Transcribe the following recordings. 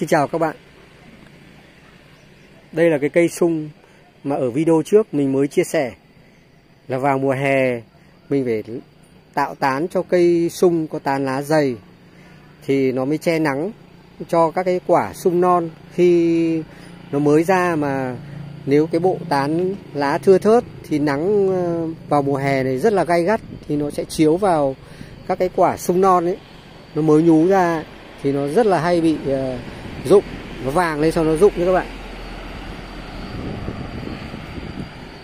Xin chào các bạn. Đây là cái cây sung mà ở video trước mình mới chia sẻ. Là vào mùa hè mình phải tạo tán cho cây sung có tán lá dày. Thì nó mới che nắng cho các cái quả sung non. Khi nó mới ra mà nếu cái bộ tán lá thưa thớt thì nắng ờ, vào mùa hè này rất là gay gắt thì nó sẽ chiếu vào các cái quả sung non ấy. Nó mới nhú ra thì nó rất là hay bị uh, rụng nó vàng lên sau nó rụng nha các bạn.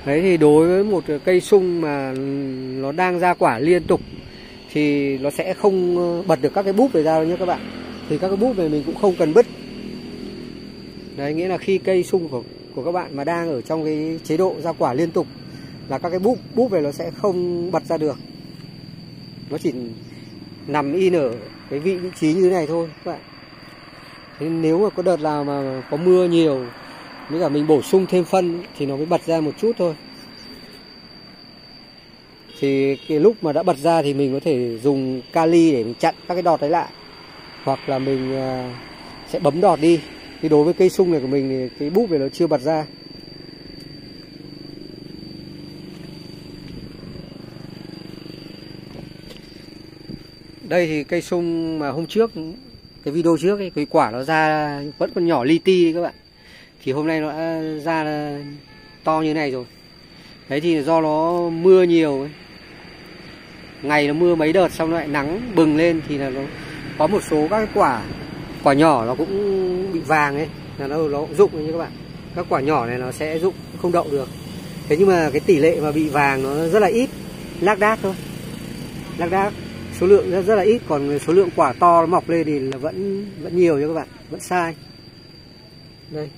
Đấy, thì đối với một cây sung mà nó đang ra quả liên tục, thì nó sẽ không ờ, bật được các cái búp này ra đâu nhé các bạn. Thì các cái búp này mình cũng không cần bứt. Đấy, nghĩa là khi cây sung của của các bạn mà đang ở trong cái chế độ ra quả liên tục là các cái búp búp này nó sẽ không bật ra được. Nó chỉ nằm in ở cái vị vị trí như thế này thôi các bạn thế nếu mà có đợt nào mà có mưa nhiều, với cả mình bổ sung thêm phân thì nó mới bật ra một chút thôi. Thì cái lúc mà đã bật ra thì mình có thể dùng kali để mình chặn các cái đọt đấy lại. Hoặc là mình à, sẽ bấm đọt đi. Thì đối với cây sung này của mình thì cái búp này nó chưa bật ra. Đây thì cây sung mà hôm trước cái video trước ấy, cái quả nó ra vẫn còn nhỏ li ti các bạn. Thì hôm nay nó đã ra to như này rồi. Đấy thì do nó mưa nhiều ấy. ngày nó mưa mấy đợt xong nó lại nắng bừng lên thì là nó có một số các cái quả quả nhỏ nó cũng bị vàng ấy. Là nó nó cũng rụng như các bạn. Các quả nhỏ này nó sẽ rụng không đậu được. Thế nhưng mà cái tỷ lệ mà bị vàng nó rất là ít. Lác đác thôi. Lác đác số lượng rất, rất là ít còn số lượng quả to nó mọc lên thì là vẫn vẫn nhiều cho các bạn vẫn sai. Đây.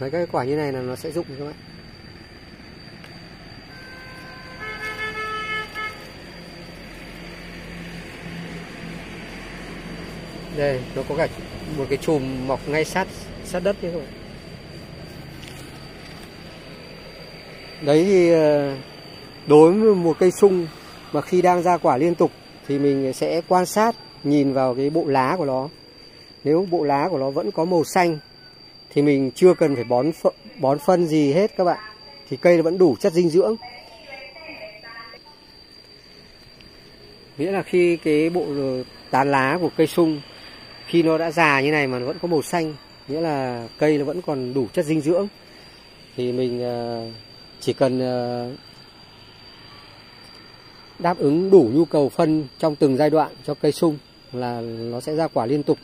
Đấy, các quả như này là nó sẽ rụng các bạn. Đây nó có cả một cái chùm mọc ngay sát sát đất như các bạn. Đấy thì ờ, đối với một cây sung mà khi đang ra quả liên tục thì mình sẽ quan sát nhìn vào cái bộ lá của nó. Nếu bộ lá của nó vẫn có màu xanh thì mình chưa cần phải bón phân, bón phân gì hết các bạn thì cây nó vẫn đủ chất dinh dưỡng. Nghĩa là khi cái bộ ờ, tán lá của cây sung khi nó đã già như này mà nó vẫn có màu xanh nghĩa là cây nó vẫn còn đủ chất dinh dưỡng thì mình ờ, chỉ cần ờ, đáp ứng đủ nhu cầu phân trong từng giai đoạn cho cây sung là nó sẽ ra quả liên tục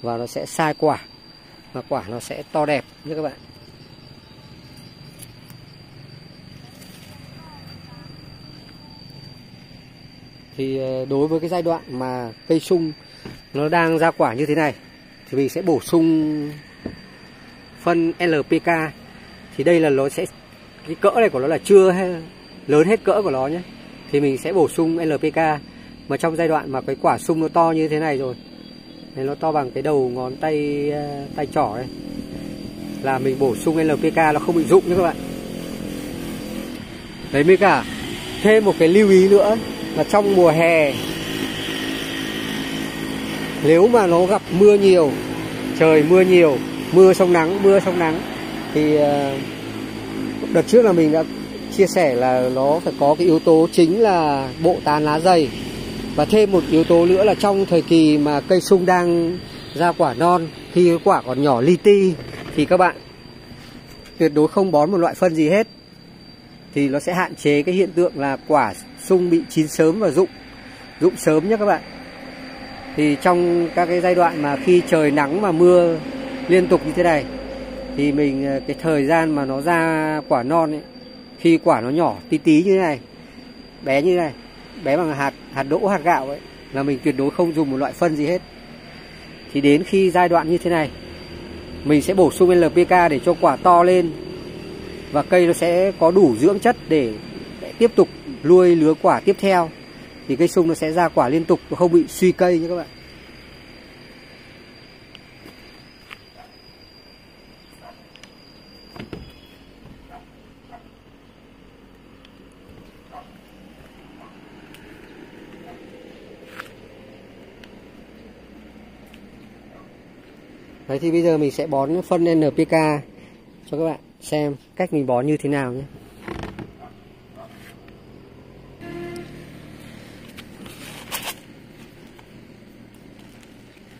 và nó sẽ sai quả và quả nó sẽ to đẹp nhé các bạn. Thì ờ, đối với cái giai đoạn mà cây sung nó đang ra quả như thế này thì mình sẽ bổ sung phân LPK thì đây là nó sẽ cái cỡ này của nó là chưa lớn hết cỡ của nó nhé. Thì mình sẽ bổ sung LPK mà trong giai đoạn mà cái quả sung nó to như thế này rồi, nên nó to bằng cái đầu ngón tay ờ, tay trỏ đây là mình bổ sung LPK nó không bị rụng nhé các bạn. Đấy, mới cả thêm một cái lưu ý nữa là trong mùa hè, nếu mà nó gặp mưa nhiều, trời mưa nhiều, mưa xong nắng, mưa xong nắng, thì ờ, đợt trước là mình đã chia sẻ là nó phải có cái yếu tố chính là bộ tán lá dày. Và thêm một yếu tố nữa là trong thời kỳ mà cây sung đang ra quả non, khi quả còn nhỏ li ti, thì các bạn tuyệt đối không bón một loại phân gì hết. Thì nó sẽ hạn chế cái hiện tượng là quả sung bị chín sớm và rụng. Rụng sớm nhé các bạn. Thì trong các cái giai đoạn mà khi trời nắng mà mưa liên tục như thế này thì mình ờ, cái thời gian mà nó ra quả non ấy, khi quả nó nhỏ tí tí như thế này bé như thế này bé bằng hạt hạt đỗ hạt gạo ấy là mình tuyệt đối không dùng một loại phân gì hết. Thì đến khi giai đoạn như thế này mình sẽ bổ sung LPK để cho quả to lên và cây nó sẽ có đủ dưỡng chất để, để tiếp tục nuôi lứa quả tiếp theo. Thì cây sung nó sẽ ra quả liên tục không bị suy cây nha các bạn. Đấy thì bây giờ mình sẽ bón phân NPK cho các bạn xem cách mình bón như thế nào nhé.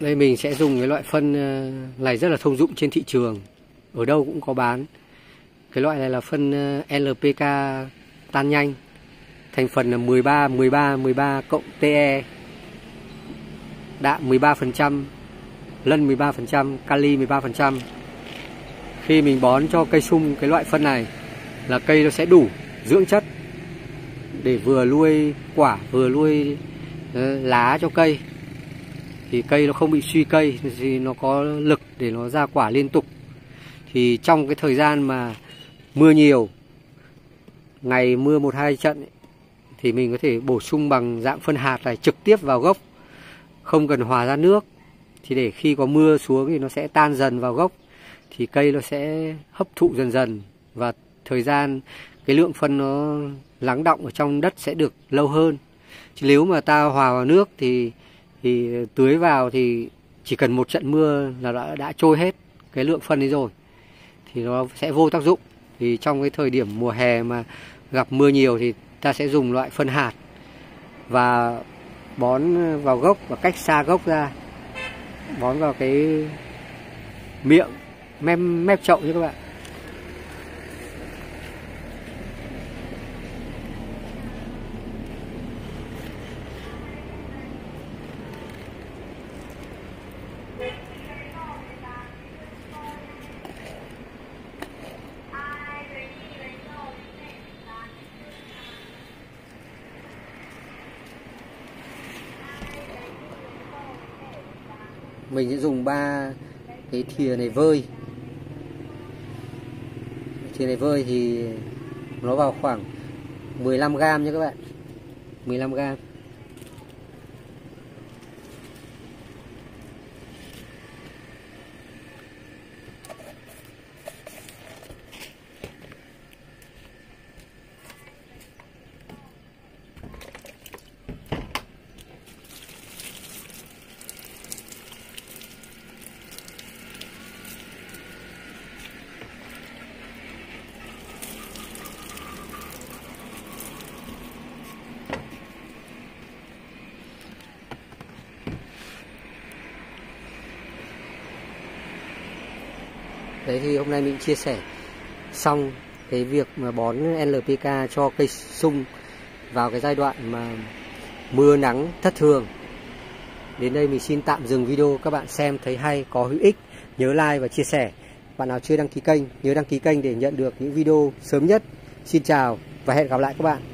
Đây mình sẽ dùng cái loại phân ờ, này rất là thông dụng trên thị trường. Ở đâu cũng có bán. Cái loại này là phân ờ, LPK tan nhanh. Thành phần là 13 13 13 cộng TE. Đạm 13%, lân 13%, kali 13%. Khi mình bón cho cây sung cái loại phân này là cây nó sẽ đủ dưỡng chất để vừa nuôi quả vừa nuôi ờ, lá cho cây. Thì cây nó không bị suy cây thì nó có lực để nó ra quả liên tục. Thì trong cái thời gian mà mưa nhiều ngày mưa một hai trận ấy, thì mình có thể bổ sung bằng dạng phân hạt này trực tiếp vào gốc không cần hòa ra nước thì để khi có mưa xuống thì nó sẽ tan dần vào gốc. Thì cây nó sẽ hấp thụ dần dần. Và thời gian cái lượng phân nó lắng động ở trong đất sẽ được lâu hơn. Chứ nếu mà ta hòa vào nước thì thì tưới vào thì chỉ cần một trận mưa là đã, đã trôi hết cái lượng phân ấy rồi. Thì nó sẽ vô tác dụng. Thì trong cái thời điểm mùa hè mà gặp mưa nhiều thì ta sẽ dùng loại phân hạt và bón vào gốc và cách xa gốc ra bón vào cái miệng mép mép chậu nhé các bạn. Mình sẽ dùng ba cái thìa này vơi. Thìa này vơi thì nó vào khoảng 15 gram nha các bạn. 15 gram. Đấy thì hôm nay mình chia sẻ. Xong cái việc mà bón NPK cho cây sung vào cái giai đoạn mà mưa nắng thất thường. Đến đây mình xin tạm dừng video. Các bạn xem thấy hay, có hữu ích, nhớ like và chia sẻ. Bạn nào chưa đăng ký kênh, nhớ đăng ký kênh để nhận được những video sớm nhất. Xin chào và hẹn gặp lại các bạn.